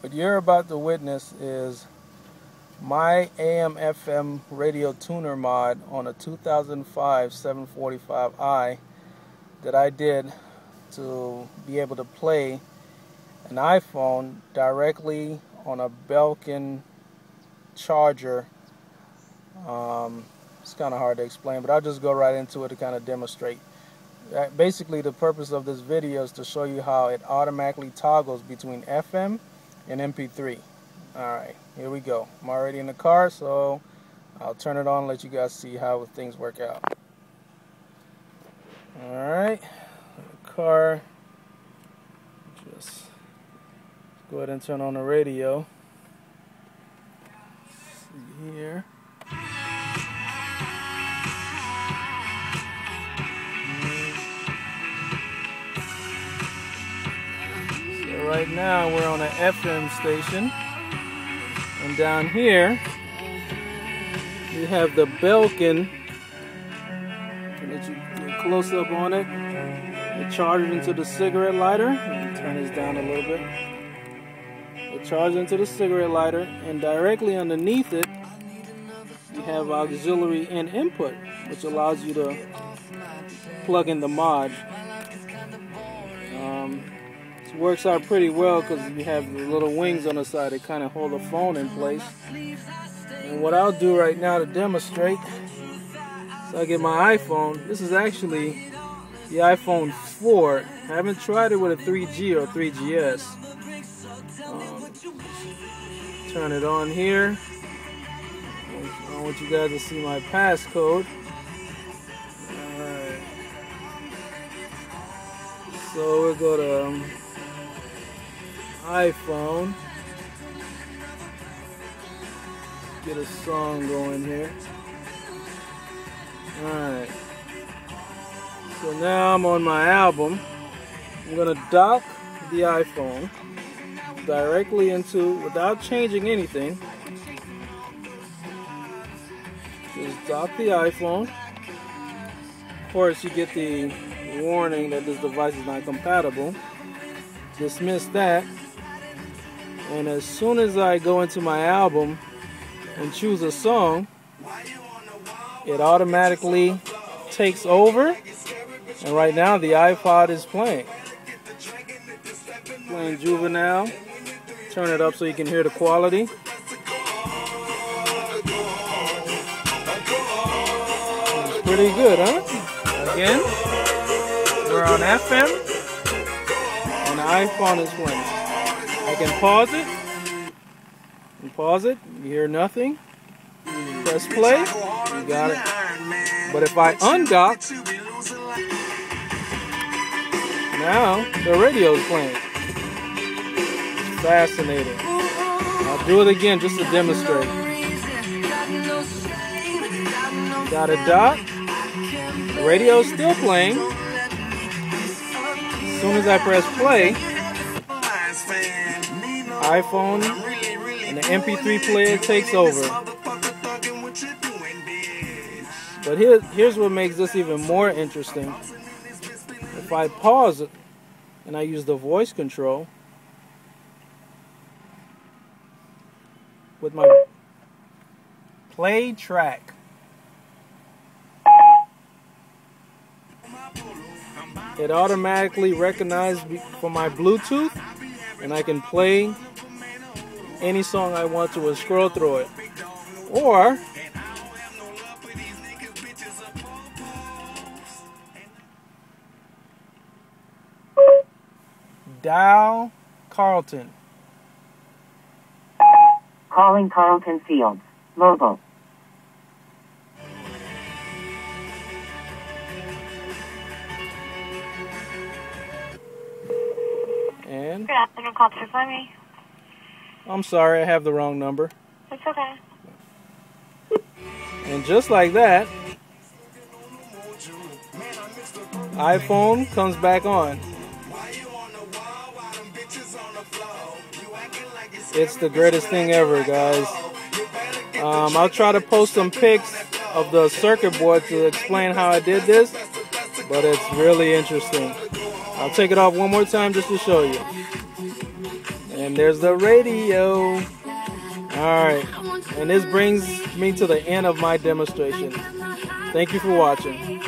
What you're about to witness is my AM FM radio tuner mod on a 2005 745i that I did to be able to play an iPhone directly on a Belkin charger. Um, it's kind of hard to explain, but I'll just go right into it to kind of demonstrate. Uh, basically, the purpose of this video is to show you how it automatically toggles between FM and MP3. Alright, here we go. I'm already in the car, so I'll turn it on let you guys see how things work out. Alright, car. Just go ahead and turn on the radio. Right now we're on an FM station. And down here, we have the Belkin. Let you get close up on it. It charges into the cigarette lighter. Turn this down a little bit. It charges into the cigarette lighter, and directly underneath it, you have auxiliary and input, which allows you to plug in the mod. Works out pretty well because you have the little wings on the side that kind of hold the phone in place. And what I'll do right now to demonstrate, so I get my iPhone. This is actually the iPhone 4. I haven't tried it with a 3G or 3GS. Um, turn it on here. I want you guys to see my passcode. So we'll go to um, iPhone. Get a song going here. Alright. So now I'm on my album. I'm going to dock the iPhone directly into, without changing anything, just dock the iPhone. Of course, you get the warning that this device is not compatible. Dismiss that. And as soon as I go into my album and choose a song, it automatically takes over. And right now the iPod is playing. Playing Juvenile. Turn it up so you can hear the quality. It's pretty good, huh? Again, we're on FM and the iPhone is playing. I can pause it. And pause it. You hear nothing. Press play. You got it. But if I undock, now the radio's playing. Fascinating. I'll do it again just to demonstrate. Got a. The radio's still playing. As soon as I press play, iPhone and the MP3 player takes over. But here, here's what makes this even more interesting. If I pause it and I use the voice control with my play track. It automatically recognizes me for my Bluetooth and I can play any song I want to and scroll through it. Or dial Carlton. Calling Carlton Fields. Mobile. And Good afternoon, call to me. I'm sorry, I have the wrong number. It's okay. And just like that, iPhone comes back on. It's the greatest thing ever, guys. Um, I'll try to post some pics of the circuit board to explain how I did this, but it's really interesting. I'll take it off one more time just to show you. And there's the radio. Alright, and this brings me to the end of my demonstration. Thank you for watching.